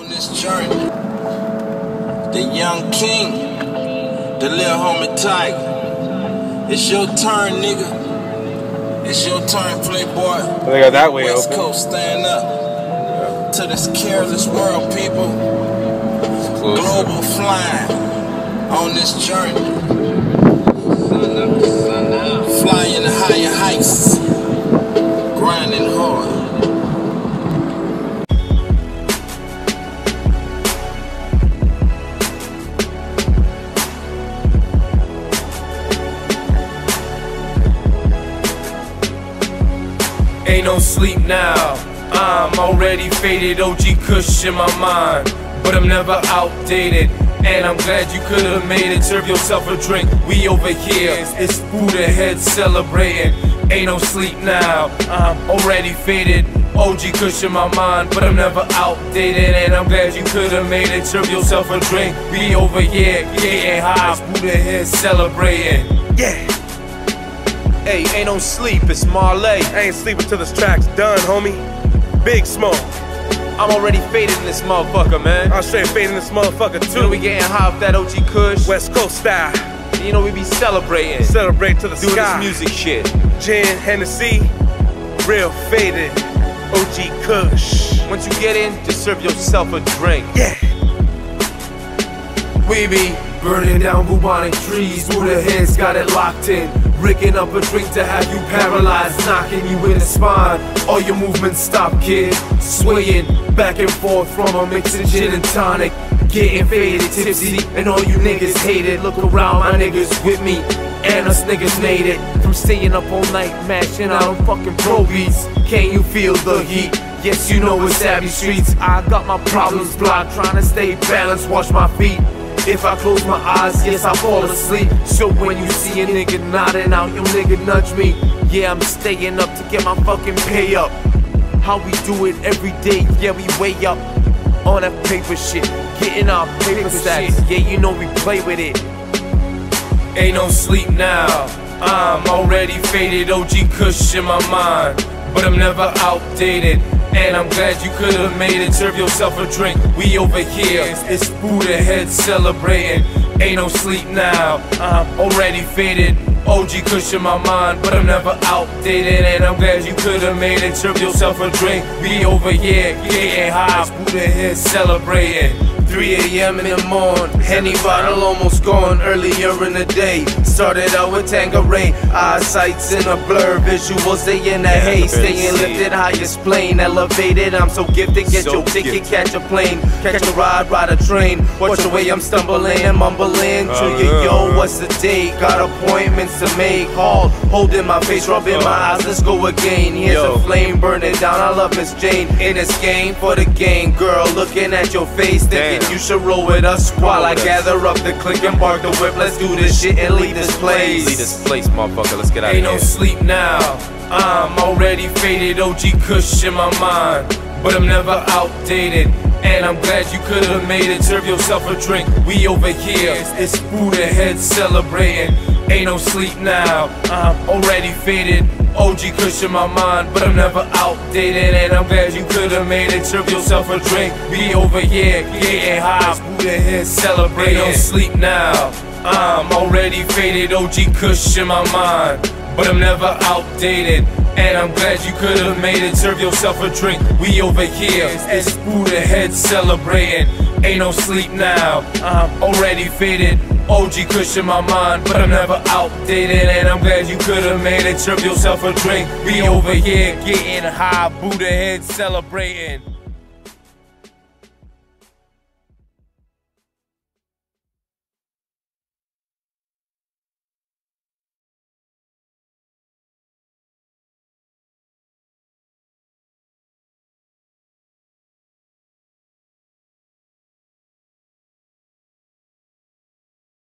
On this journey, the young king, the little homie Tiger. It's your turn, nigga. It's your turn, playboy. They got that way West open. Coast, stand up to this careless world, people. Global flying on this journey. Flying to higher heights, Ain't no sleep now. I'm already faded, OG Kush in my mind. But I'm never outdated. And I'm glad you could've made it. Serve yourself a drink. We over here. It's Buddha head celebrating. Ain't no sleep now. I'm already faded. OG Kush in my mind, but I'm never outdated. And I'm glad you could've made it. Serve yourself a drink. We over here getting high. Buddha head celebrating. Yeah, Hey, ain't no sleep. It's Marley. I ain't sleeping till this track's done, homie. Big smoke. I'm already faded in this motherfucker, man. I'm straight fading this motherfucker You know we too. getting high off that OG Kush. West Coast style. You know we be celebrating, Celebrate to the doing sky. this music shit. Gin, Hennessy, real faded. OG Kush. Once you get in, just serve yourself a drink. Yeah. We be burning down bubonic trees. The heads got it locked in? Rigging up a drink to have you paralyzed, knocking you in the spine. All your movements stop, kid. Swaying back and forth from a mix of gin and tonic. Getting faded, tipsy, and all you niggas hate it. Look around, my niggas with me. And us niggas made it from staying up all night, mashing out on fucking pro beats. Can you feel the heat? Yes, you know it's savvy streets. I got my problems blocked, trying to stay balanced, wash my feet. If I close my eyes, yes, I fall asleep. So when you see a nigga nodding out, your nigga nudge me. Yeah, I'm staying up to get my fucking pay up. How we do it every day, yeah, we way up on that paper shit. Getting our paper stacks, yeah, you know we play with it. Ain't no sleep now. I'm already faded, OG Kush in my mind. But I'm never outdated. And I'm glad you could've made it. Serve yourself a drink. We over here. It's Buddha head celebrating. Ain't no sleep now. I'm already faded. OG Kush in my mind, but I'm never outdated. And I'm glad you could've made it. Serve yourself a drink. We over here getting high. It's Buddha head celebrating. 3 a.m. in the morning, Henny bottle almost gone earlier in the day. Started out with Tanqueray, eyesight's in a blur, visuals they in a haze. Staying lifted, highest plane, elevated. I'm so gifted, get So your ticket, gifted. catch a plane, catch a ride, ride a train. Watch the way I'm stumbling and mumbling to Oh, you, yo. What's the date? Got appointments to make. Call, holding my face, rubbing my eyes. Let's go again. Here's Yo. a flame burning down. I love Miss Jane in this game for the game, girl. Looking at your face, thinking You should roll with us while I gather up the click and bark the whip. Let's do this shit and leave this place. Leave this place, motherfucker. Let's get out Ain't of no sleep now. I'm already faded, OG Kush in my mind. But I'm never outdated. And I'm glad you could've made it. Serve yourself a drink. We over here. It's Buddha head celebrating. Ain't no sleep now. I'm already faded. OG Kush in my mind, but I'm never outdated. And I'm glad you could've made it. Serve yourself a drink. We over here getting high. Buddha head celebrating. Ain't no sleep now. I'm already faded. OG Kush in my mind but I'm never outdated. And I'm glad you could've made it. Serve yourself a drink. We over here. It's Buddha head celebrating. Ain't no sleep now. I'm already faded. OG Kush in my mind, but I'm never outdated. And I'm glad you could've made it. Serve yourself a drink. We over here getting high. Buddha head celebrating.